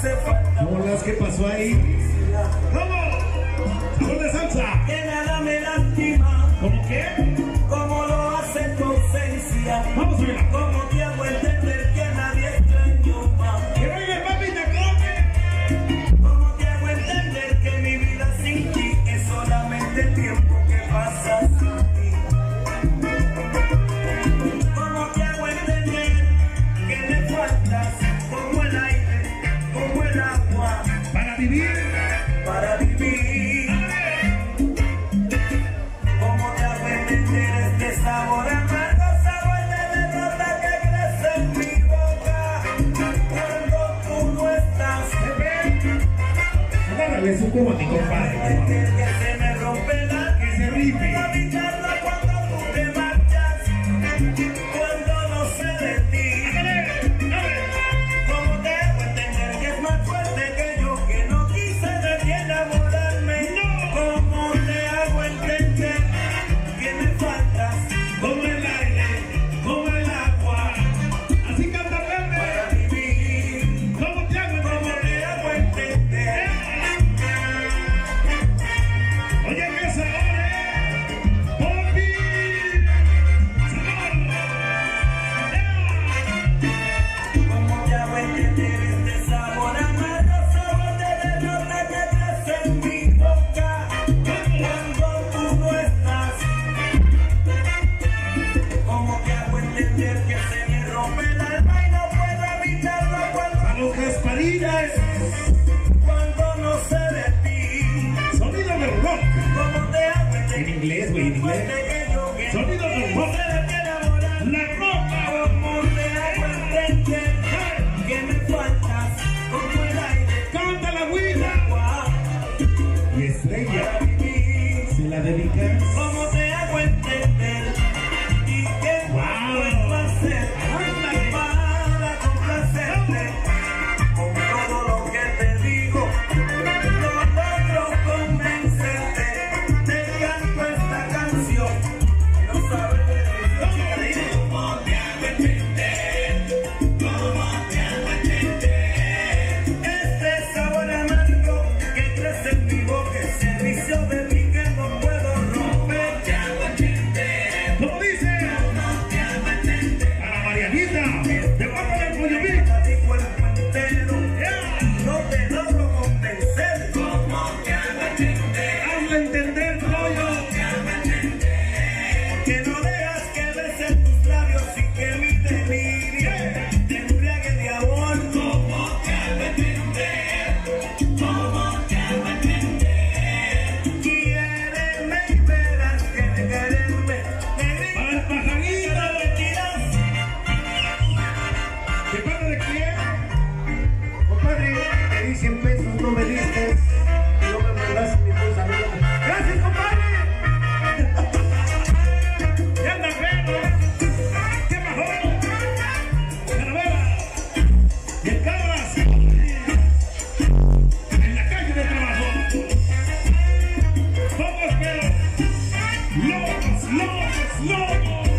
hace falta. Bolas, ¿qué pasó ahí? ¡Vamos! ¡Con la salsa! Que nada me lastima. ¿Cómo qué? Como lo hace tu ausencia. Vamos a ver. vivir, para vivir. Como te hago entender este sabor amargo, sabor de derrota que crece en mi boca. Cuando tú no estás, inglés, güey, en inglés. La. Canta la huida. Y estrella. Se la dedicas. equivoques, servicio de di 100 pesos, no me diste no me mandaste mi bolsa nueva. ¡Gracias, compadre! ¡Ya anda perro! ¿eh? ¡Qué bajó! ¡Caravela! ¡Y el Carras! En la calle de trabajo. ¡Pocos perros! ¡Locos, locos, locos!